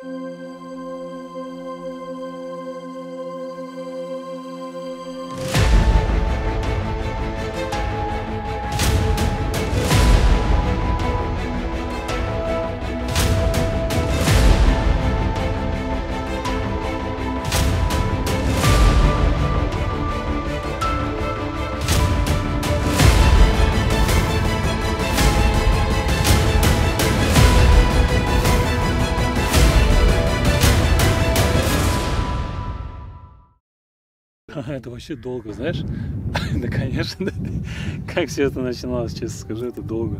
Música Это вообще долго, знаешь? Да, конечно. Как все это начиналось, честно скажу, это долго.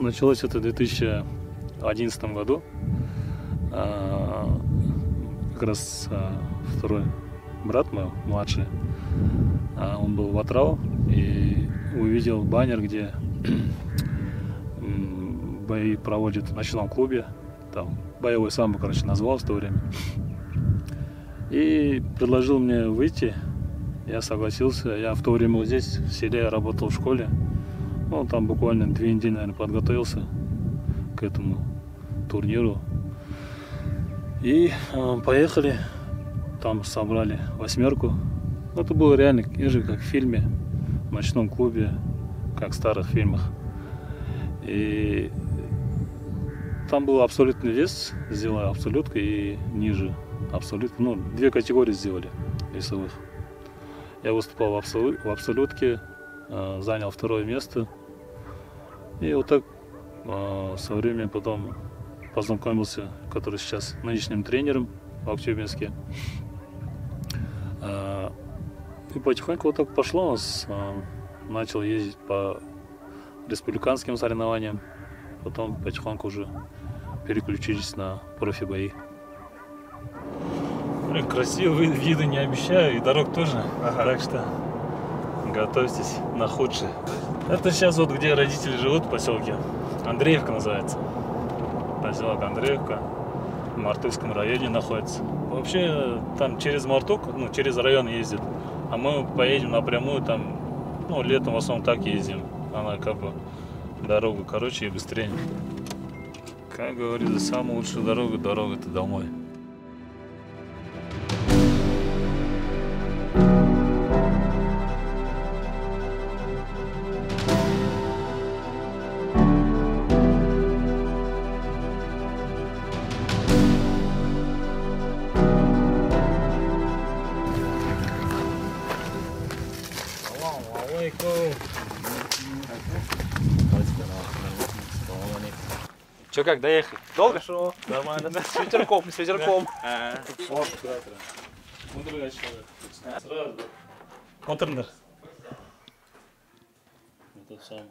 Началось это в 2011 году. А, как раз а, второй брат мой, младший, а, он был в Атрау и увидел баннер, где бои проводят в ночном клубе. Там боевой самбо, короче, назвался в то время. И предложил мне выйти. Я согласился. Я в то время вот здесь, в селе, работал в школе. Ну, там буквально две недели, наверное, подготовился к этому турниру. И э, поехали. Там собрали восьмерку. Ну, это было реально же как в фильме, в ночном клубе, как в старых фильмах. И там был абсолютный вес, сделали абсолютка и ниже абсолютно, ну, две категории сделали весовых. Я выступал в, абсолю, в абсолютке, э, занял второе место. И вот так э, со временем потом познакомился, который сейчас нынешним тренером в Актюбинске. Э, и потихоньку вот так пошло у нас. Э, начал ездить по республиканским соревнованиям. Потом потихоньку уже переключились на профи-бои. Красивые виды не обещаю, и дорог тоже. Ага. Так что готовьтесь на худшее. Это сейчас вот где родители живут в поселке. Андреевка называется. Поселок Андреевка. В Мартыкском районе находится. Вообще там через Мартук, ну через район ездит. А мы поедем напрямую там, ну летом в основном так ездим. Она как бы дорога короче и быстрее. Как говорится, самая лучшая дорога, дорога-то домой. Че, как доехать? Долго? Хорошо, нормально. С ветерком, с ветерком. Сразу. Контрнер. Это сам.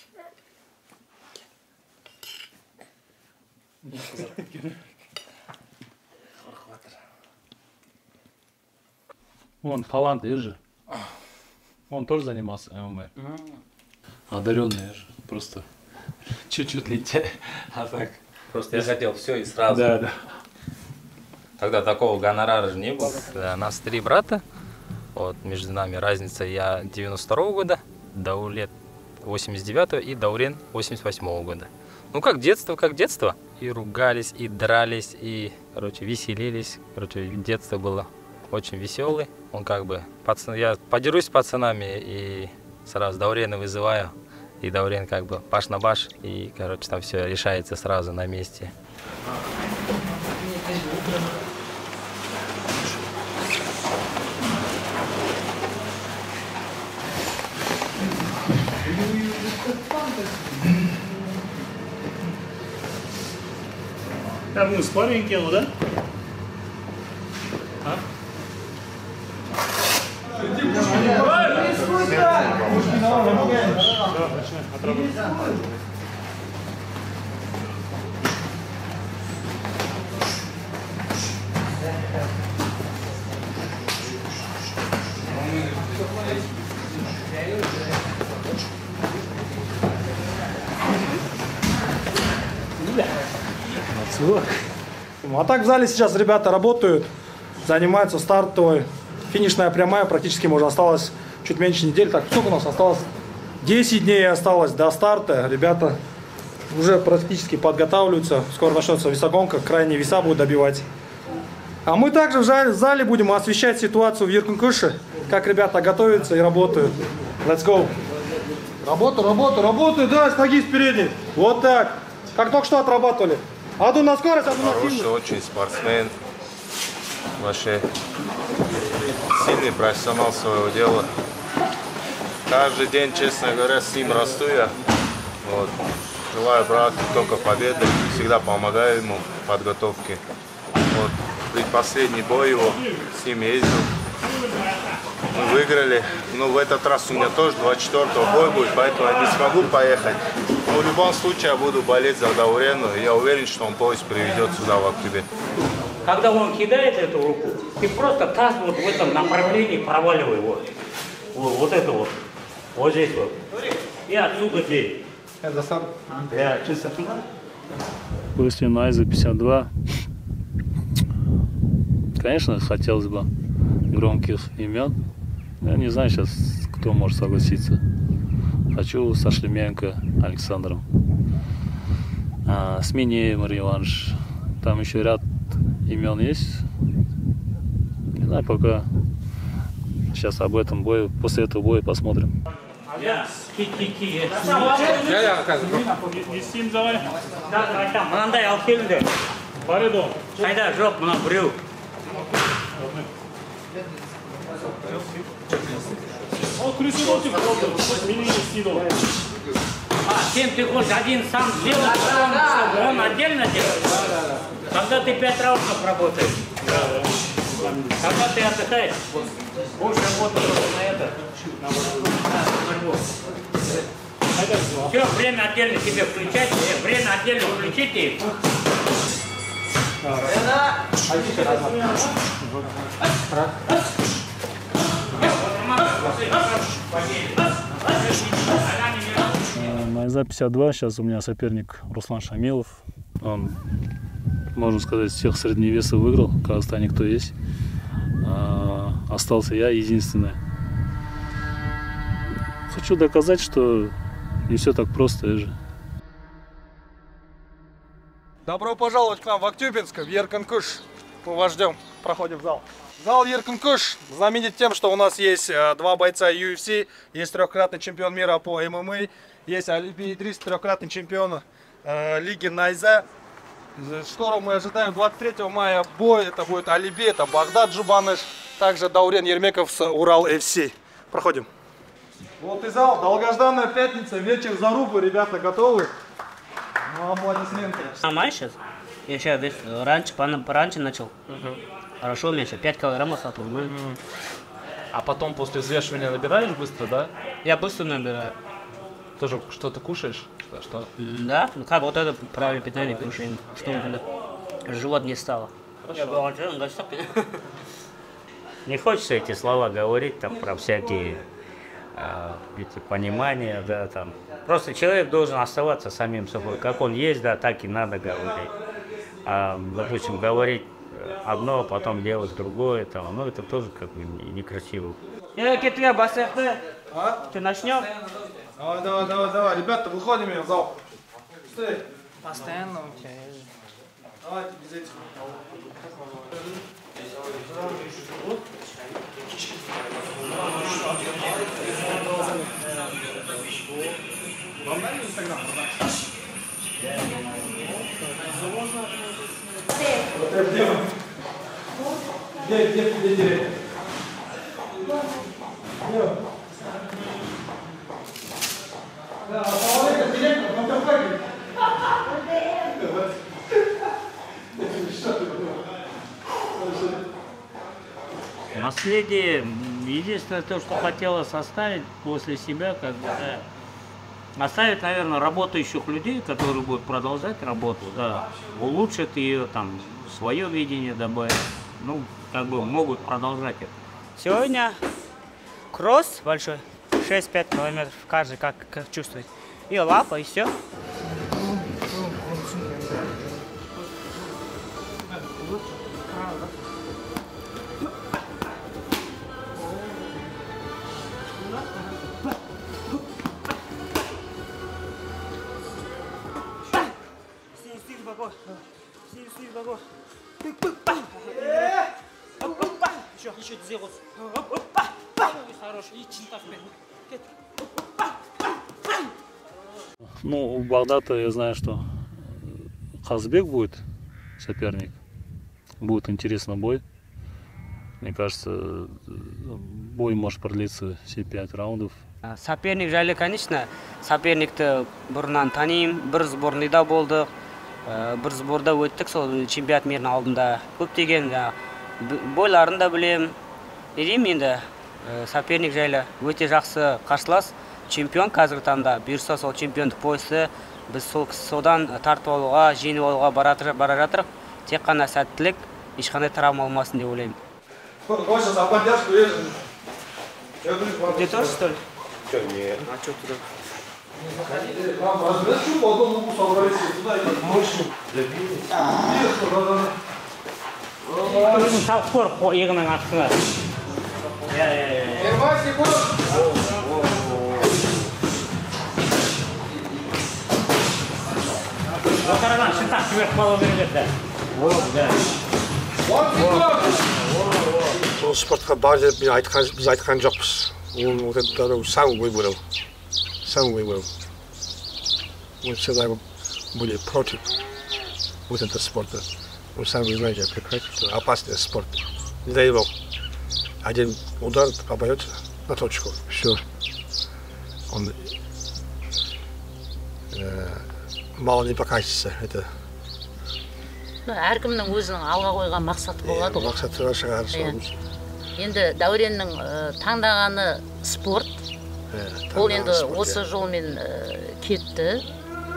Вон, талант, же. Он тоже занимался ММА. Одаренный же. Просто чуть-чуть летя. А так. Просто я хотел все и сразу. Да, да. Тогда такого гонорара же не было. Да, нас три брата. Вот между нами разница. Я 92 -го года, Даулет 89 и Даурен 88 -го года. Ну как детство, как детство. И ругались, и дрались, и, короче, веселились. Короче, детство было очень веселый. Он как бы, пацан, я подерусь с пацанами и сразу Даурена вызываю. И Даурен как бы баш на баш. И, короче, там все решается сразу на месте. Так, ну, спарринг его, да? А? А так в зале сейчас ребята работают, занимаются стартовой, финишная прямая, практически уже осталось чуть меньше недели. Так, сколько у нас осталось? 10 дней осталось до старта. Ребята уже практически подготавливаются. Скоро начнется весогонка, крайние веса будут добивать. А мы также в зале, будем освещать ситуацию в Юркункуше, как ребята готовятся и работают. Let's go! Работа, работа, работаю, да, с ноги, с передней. Вот так. Как только что отрабатывали. Одну на скорость, одну на сильность. очень спортсмен. Вообще сильный профессионал своего дела. Каждый день, честно говоря, с ним расту я. Вот. Желаю брату только победы. Всегда помогаю ему в подготовке. Вот. Предпоследний бой его с ним ездил. Мы выиграли. Ну, в этот раз у меня тоже 24-го бой будет, поэтому я не смогу поехать. Но в любом случае я буду болеть за Даурену. Я уверен, что он поезд приведет сюда, в октябре. Когда он кидает эту руку, ты просто таз вот в этом направлении проваливай вот. Вот, вот это вот. Вот здесь вот. И отсюда бей. Да, чисто. После Найза 52. Конечно, хотелось бы громких имен. Я не знаю сейчас, кто может согласиться. Хочу со Шлеменко Александром. А, с Минеем реванш. Там еще ряд имен есть. Не знаю, пока. Сейчас об этом бою, после этого боя посмотрим. Да, мынандай алып келіңдер. Қайда жоқ мына біреу. А, сен ты хочешь один сам сделать, потом, чтобы он отдельно делает? Когда ты пять раундов работаешь. Когда ты отдыхаешь, будешь работать на это. На борьбу. Все, время отдельно себе включать, э, время отдельно включите. и Найза 52, сейчас у меня соперник Руслан Шамилов. Он, можно сказать, всех средневесов выиграл, в Казахстане кто есть. А, остался я единственный. Хочу доказать, что не все так просто же. Добро пожаловать к нам в Актюбинск, в Ерканкуш. Мы вас ждем. Проходим в зал. Зал Ерканкуш знаменит тем, что у нас есть э, два бойца UFC, есть трехкратный чемпион мира по ММА, есть олимпиадрист, трехкратный чемпион э, лиги Найза. Скоро мы ожидаем 23 мая бой. Это будет Алиби, это Багдад Джубаныш, также Даурен Ермеков с Урал FC. Проходим. Вот и зал, долгожданная пятница, вечер зарубы, ребята готовы? Ну, аплодисменты. Нормально сейчас? Я сейчас весь, раньше, пона- пораньше начал. Хорошо, у меня сейчас 5 килограмм осталось, нормально. А потом после взвешивания набираешь быстро, да? Я быстро набираю. Тоже что-то кушаешь? Что? что? Да? Ну как вот это правильное питание кушаем, чтобы живот не стало. Не хочется эти слова говорить там про всякие а, эти понимания, да, там. Просто человек должен оставаться самим собой. Как он есть, да, так и надо говорить. А, допустим, говорить одно, а потом делать другое, там, ну это тоже как бы не- некрасиво. Я кетве басяхты. Ты начнем? Давай, давай, давай, давай. Ребята, выходим в зал. Быстрее. Постоянно у тебя. Давайте без этих. Где, где, где директор? Где он? Да, а директор, он там ходит. Наследие, единственное то, что хотелось оставить после себя, как бы, да, оставить, наверное, работающих людей, которые будут продолжать работу, да, улучшат ее, там, свое видение добавят, ну, как бы могут продолжать это. Сегодня кросс большой, 6-5 километров, каждый как, как чувствует. И лапа, и все. Па. Еще, еще сделать. Оп, оп, па, па. Хорош. И блядь. Ну, у Багдада я знаю, что Казбек будет соперник. Будет интересный бой. Мне кажется, бой может продлиться все пять раундов. А, соперник жайлы конечно соперникті бұрыннан танимын бір сборныйда болдық бір сборда өттік сол чемпионат мирінің алдында көптеген бойларын да білемін не деймін енді соперник жайлы өте жақсы қарсылас. Чемпион қазіргі таңда бұйырса сол чемпиондық поясты біз сол содан тартып алуға жеңіп алуға бара жатыр- бара жатырық. Тек қана сәттілік ешқандай травма болмасын деп ойлаймын. Где тоже что ли? Нет. а что туда Там. Туда салып көр иығының астына. иә секунд. Отырған шынтақ жіберіп қалу керек еді. Ол спортқа бар деп біз айтқан жоқпыз. Ол самый бой сам выбрал мы всегда были против вот этого спорта вы сами знаете прекрасно опасный спорт не дай бог один удар попадет на точку все он э, мало не покатится это әркімнің өзінің алға қойған мақсаты болады ғой. мақсатқа шығар Иә. енді дәуреннің ә, таңдағаны спорт э, ол енді осы иә. жолмен ә, кетті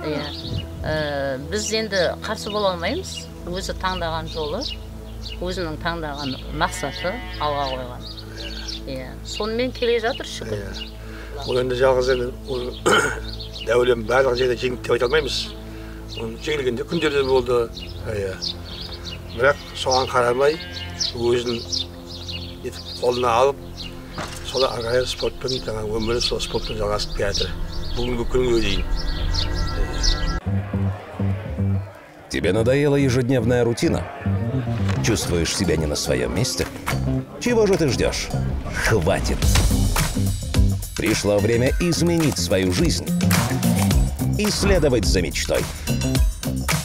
иә. Ә, біз енді қарсы бола алмаймыз. Өзі таңдаған жолы өзінің таңдаған мақсаты алға қойған. Иә. Сонымен келе жатыр шүкір. Иә. ол енді жалғыз енді ол дәулем барлық жерде жеңді деп айта алмаймыз. Оның жеңілген де күндер де болды. Иә. Бірақ соған қарамай өзін етіп қолына алып сол ары қарай спортпен жаңағы өмірін сол спортпен жалғастырып келе жатыр бүгінгі күнге дейін Тебе надоела ежедневная рутина? Чувствуешь себя не на своем месте? Чего же ты ждешь? Хватит! Пришло время изменить свою жизнь и следовать за мечтой.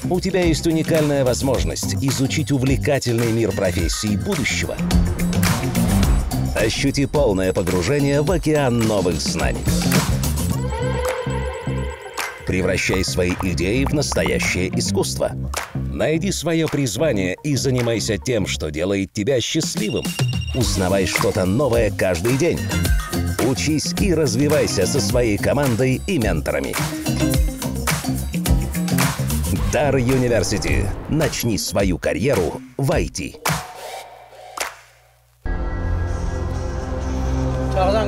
У тебя есть уникальная возможность изучить увлекательный мир профессий будущего. Ощути полное погружение в океан новых знаний. Превращай свои идеи в настоящее искусство. Найди свое призвание и занимайся тем, что делает тебя счастливым. Узнавай что-то новое каждый день. Учись и развивайся со своей командой и менторами. Дар Юниверсити. Начни свою карьеру в IT.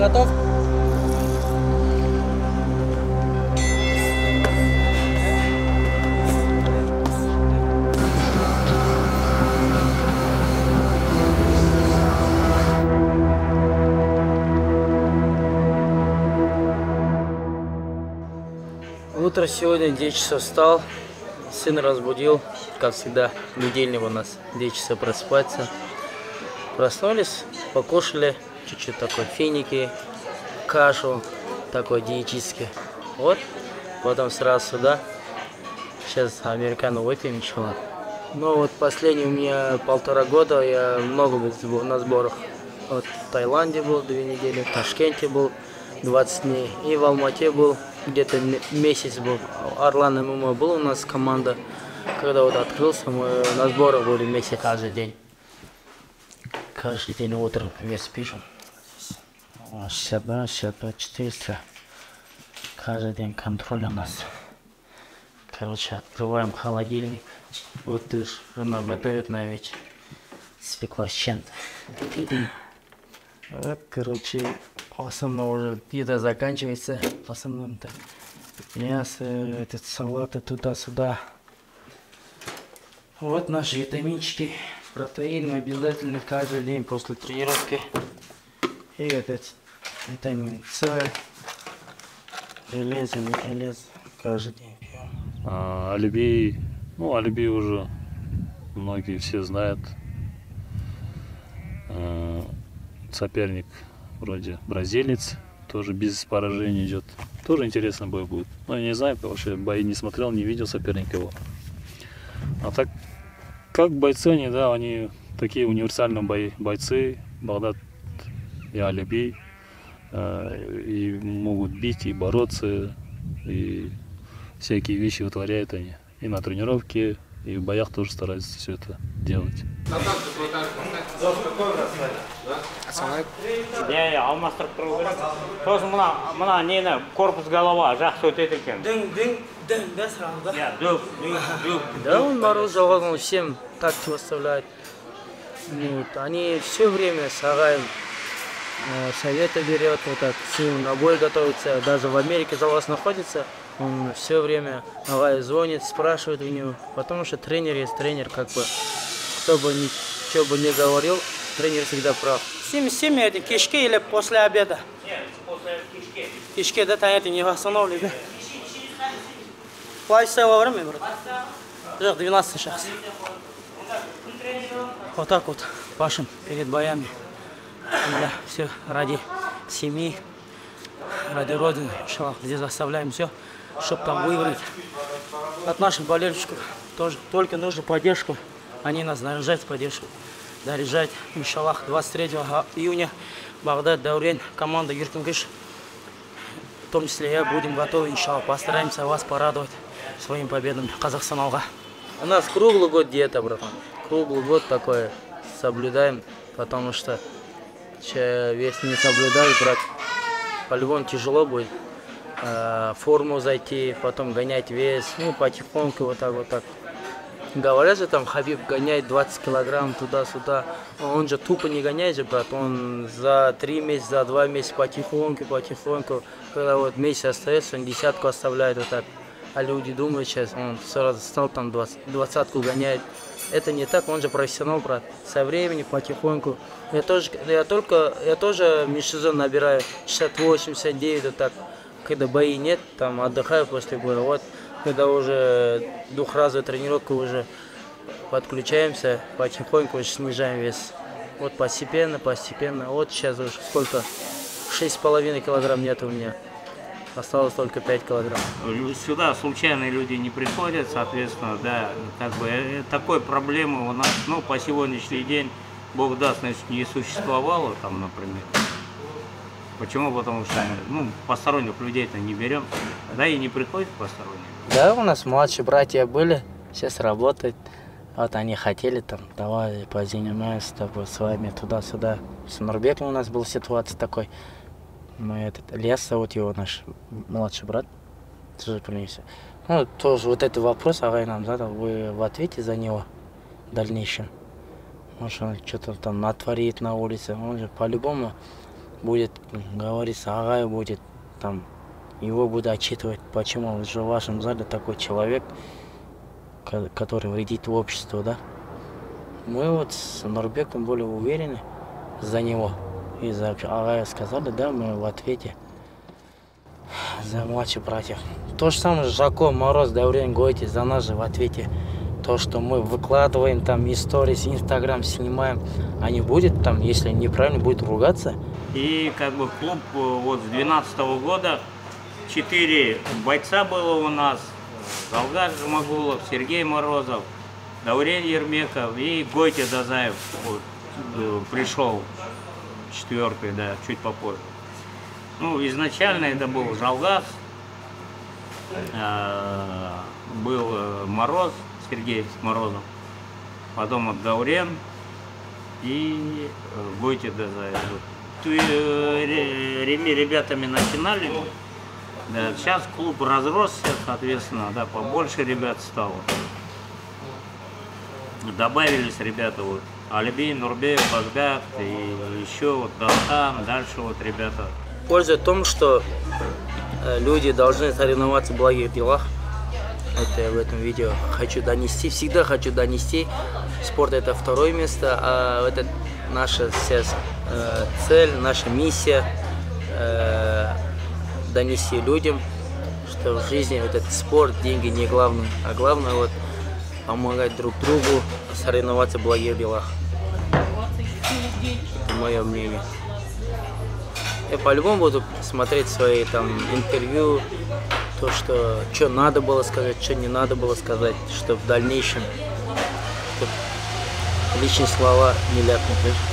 Готов? Утро сегодня 10 часов встал, сын разбудил, как всегда, будильник у нас 10 часов просыпаться. Проснулись, покушали, чуть-чуть такой финики, кашу, такой диетический. Вот, потом сразу сюда. Сейчас американо выпьем, ничего. Ну вот последний у меня полтора года, я много был на сборах. Вот в Таиланде был две недели, в Ташкенте был 20 дней. И в Алмате был где-то месяц был. Орлан ММА был у нас команда. Когда вот открылся, мы на сборах были месяц. каждый день каждый день утром вес пишем 62 65 400 каждый день контроль у нас короче открываем холодильник вот ты ж жена готовит на вечер спекла с чем-то Вот, короче, в основном уже еда заканчивается. В основном так мясо, этот салаты туда-сюда. Вот наши витаминчики. Протеин обязательно каждый день после тренировки. И этот витамин С. Железо, не железо. Каждый день пьем. А, Алибей Ну, Алиби уже многие все знают. Э, Соперник вроде бразилец, тоже без поражений идет. Тоже интересный бой будет. Но я не знаю, вообще бои не смотрел, не видел соперника его. А так, как бойцы они, да, они такие универсальные бои, бойцы, Багдад и Алиби, э, и могут бить, и бороться, и всякие вещи вытворяют они. И на тренировке, и в боях тоже стараются все это делать. алмастырып тұру керек сосын мына мына нені корпус голова жақсы өтеді екен да, он мороз жалобно он всем так выставляет. Они все время с Агаем э, советы берет, вот так, с ним на бой готовится, даже в Америке за вас находится, он все время Агай звонит, спрашивает у него, потому что тренер есть тренер, как бы, кто бы ни, что бы ни говорил, тренер всегда прав. Семь, семь это кишки или после обеда? нет после кишки Кишки, да, это не восстанавливали, да? Плачется время, брат. Жоқ, 12 сейчас. Вот так вот пашем перед боями. Да, все ради семьи, ради Родины. Иншаллах, здесь заставляем все, чтобы там выиграть. От наших болельщиков тоже только нужно поддержку. Они нас наряжают в поддержку. Наряжать, иншаллах, 23 июня Багдад, Даурен, команда Юркингыш. В том числе я будем готовы, иншаллах. Постараемся вас порадовать своим победами Казахстан алға. У нас круглый год диета, братан. Круглый год такое соблюдаем, потому что вес не соблюдает, брат, по-любому тяжело будет. Э, форму зайти, потом гонять вес, ну, потихоньку, вот так, вот так. Говорят же, там Хабиб гоняет 20 килограмм туда-сюда. Он же тупо не гоняет же, брат. Он за три месяца, за два месяца потихоньку, потихоньку. Когда вот месяц остается, он десятку оставляет вот так. А люди думают сейчас, он сразу стал там 20, двадцатку гоняет. Это не так, он же профессионал, брат. Со временем, потихоньку. Я тоже, я только, я тоже межсезон набираю 68, 69, вот так. Когда бои нет, там отдыхаю после боя. Вот, когда уже двухразовая тренировка уже подключаемся, потихоньку уже снижаем вес. Вот постепенно, постепенно. Вот сейчас уже сколько? Шесть с половиной килограмм нет у меня. Осталось только 5 килограмм. Сюда случайные люди не приходят, соответственно, да, как бы э, такой проблемы у нас, ну, по сегодняшний день, Бог даст, значит, не существовало там, например. Почему? Потому что, ну, посторонних людей-то не берем, да и не приходят посторонние. Да, у нас младшие братья были, сейчас работают. Вот они хотели там, давай позанимаемся с тобой, с вами туда-сюда. С Нурбеком у нас была ситуация такой. Мы этот, Лес зовут его наш младший брат, принесся. Ну, тоже вот этот вопрос Агай нам задал, вы в ответе за него в дальнейшем. Может, он что-то там натворит на улице, он же по-любому будет говориться, Агай будет там, его буду отчитывать, почему он же в вашем зале такой человек, ко- который вредит обществу, да. Мы вот с Нурбеком более уверены за него. И за Агая сказали, да, мы в ответе за младших братьев. То же самое Жако, Мороз, Даурен, Гойти, за нас же в ответе. То, что мы выкладываем там истории, с Инстаграм снимаем, а не будет там, если неправильно будет ругаться, И как бы клуб э, вот с 2012 года четыре бойца было у нас. Залгар Жумагулов, Сергей Морозов, Даурен Ермеков и Гойте Дазаев вот, э, пришел четверкой, да, чуть попозже. Ну, изначально это был Жалгаз, э, был Мороз, Сергей Морозов, потом вот Даурен и э. Ты, э, ре- ре- ребятами начинали, да, сейчас клуб разросся, соответственно, да, побольше ребят стало. Добавились ребята вот Альбин, Нурбеев, Багдад и еще вот Дастан, дальше вот ребята. Польза в том, что э, люди должны соревноваться в благих делах. Это я в этом видео хочу донести. Всегда хочу донести. Спорт это второе место, а это наша сейчас э, цель, наша миссия э, донести людям, что в жизни вот этот спорт, деньги не главное, а главное вот помогать друг другу, соревноваться в благих делах. Мое мнение. Я по-любому буду смотреть свои там интервью, то, что, что надо было сказать, что не надо было сказать, чтобы в дальнейшем лишние слова не ляпнуть.